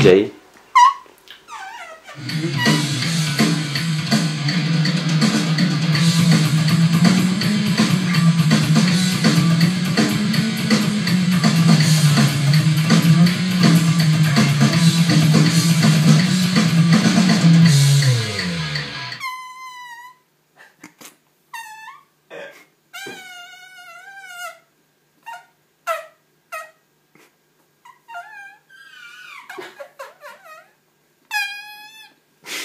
DJ.